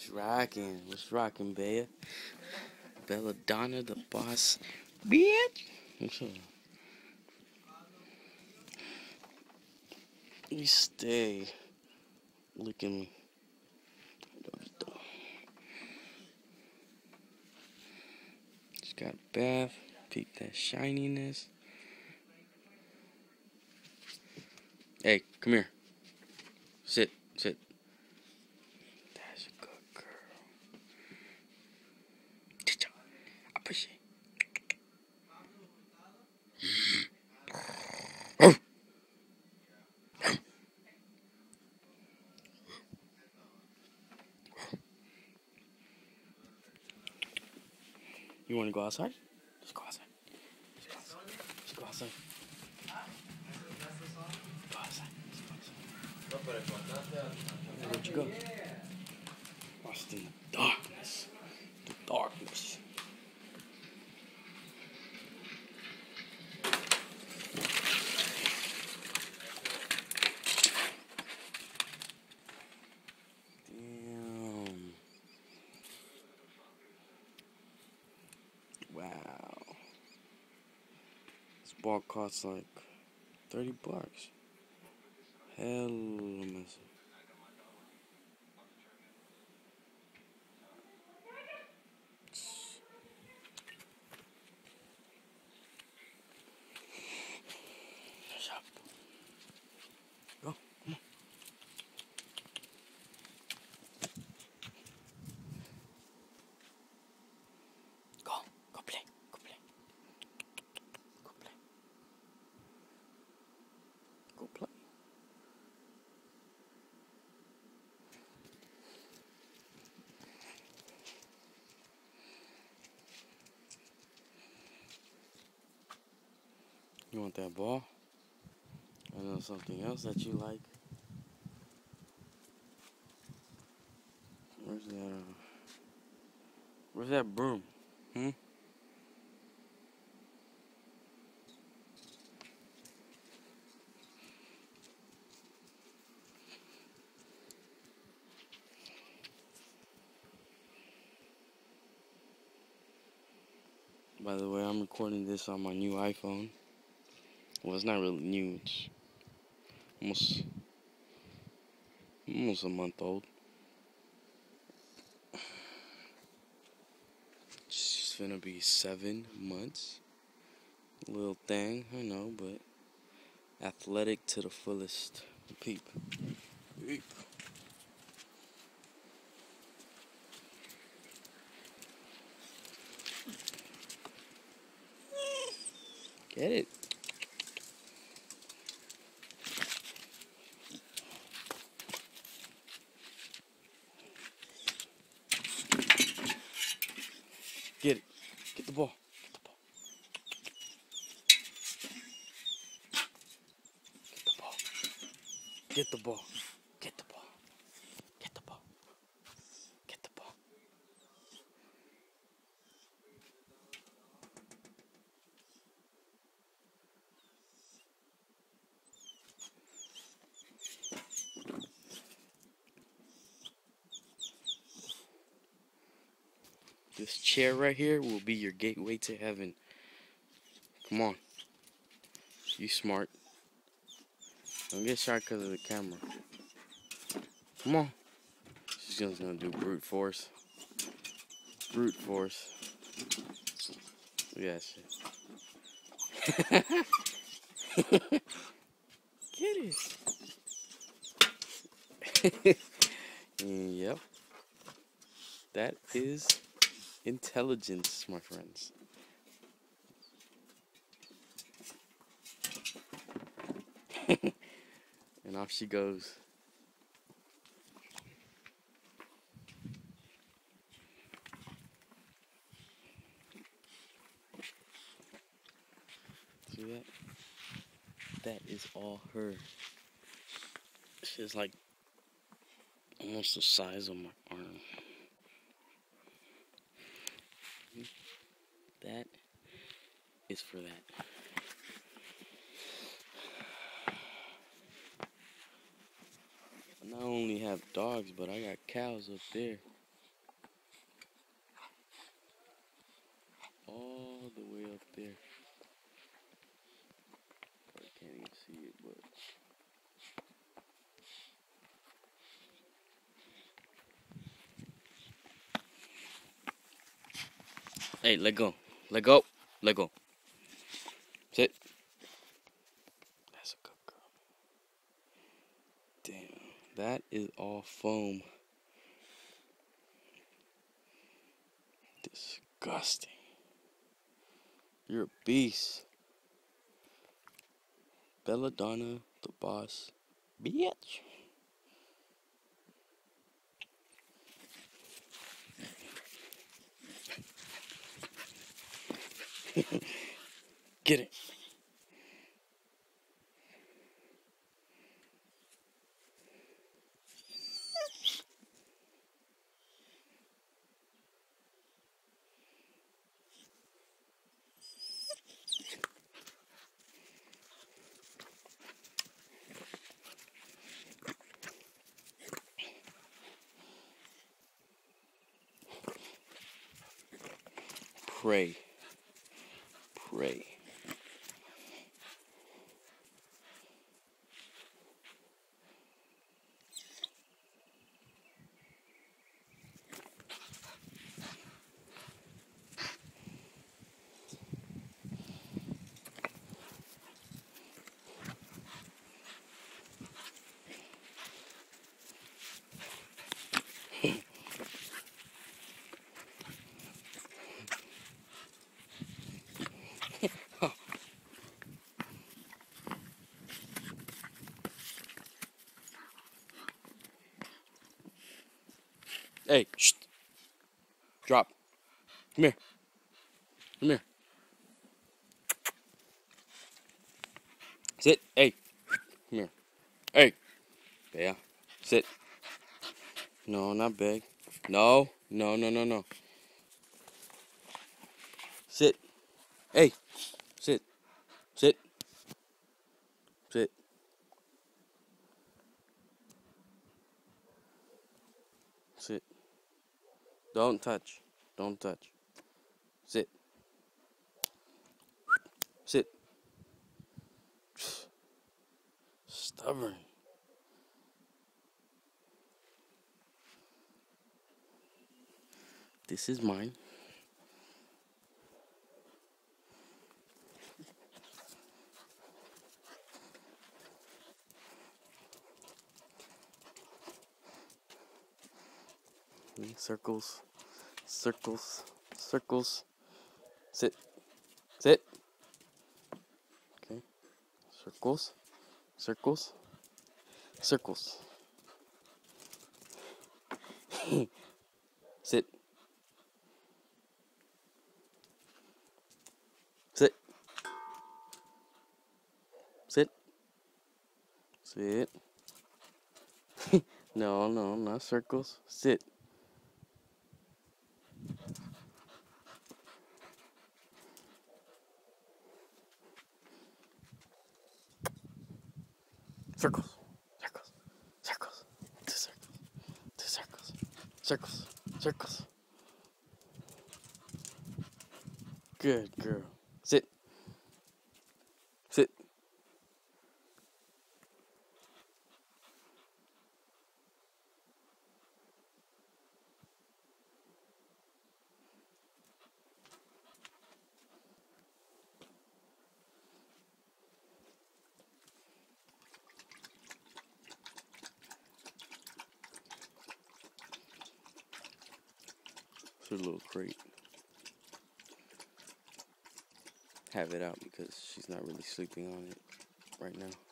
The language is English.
What's rocking? What's rocking, Bella? Belladonna, the boss. Bitch! What's up? You stay licking me. Just got a bath. Peep that shininess. Hey, come here. Sit, sit. That's a good girl. Cha-cha. I push it. You want to go outside? Let's go outside. Let's go outside. Let's go outside. Where'd you go? Lost in the darkness. The darkness. Ball costs like 30 bucks. Hell messy. Shut up. Go, come on. Go, go play, go play. Go play. Go play. Want that ball? I know something else that you like. Where's that? Uh, where's that broom? Hmm? By the way, I'm recording this on my new iPhone. Well, it's not really new. It's almost almost a month old. It's gonna be seven months. Little thing, I know, but athletic to the fullest. Peep. Peep. Get it. Get it. Get the ball. Get the ball. Get the ball. Get the ball. Get the ball. Get the ball. This chair right here will be your gateway to heaven. Come on. You smart. Don't get shot because of the camera. Come on. She's just gonna do brute force. Brute force. Yeah, shit. Get it. yep. That is intelligence, my friends. And off she goes. See that? That is all her. She's like almost the size of my arm. That is for that. only have dogs, but I got cows up there. All the way up there. I can't even see it, but... Hey, let go. Let go. Let go. Sit. Is all foam. Disgusting. You're a beast. Belladonna, the boss. Bitch. Get it. Pray. Pray. Hey, shh. Drop. Come here. Come here. Sit. Hey. Come here. Hey. Yeah. Sit. No, not big. No. No, no, no, no. Sit. Hey. Sit. Sit. Sit. Sit. Don't touch. Don't touch. Sit. Sit. Stubborn. This is mine. Circles, circles, circles. Sit, sit. Okay. Circles, circles, circles. sit. Sit. Sit. Sit. no, no, not circles. Sit. Circles, circles, circles, two circles, two circles, circles, circles. Good girl. Sit. Sit. It's her little crate. Have it out because she's not really sleeping on it right now.